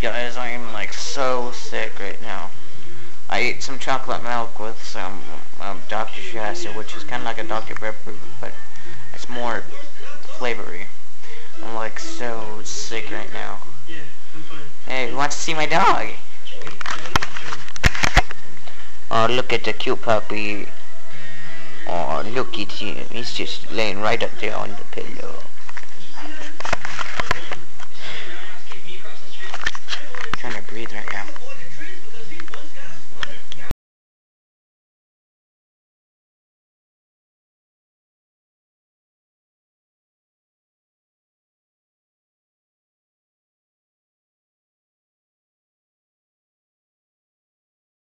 guys, I am like so sick right now. I ate some chocolate milk with some um, Dr. Shasta, which is kind of like a Dr. Pepper, but it's more flavory. I'm like so sick right now. Hey, who wants to see my dog? Oh, look at the cute puppy. Oh, look at him. He's just laying right up there on the pillow. Vidra, ja.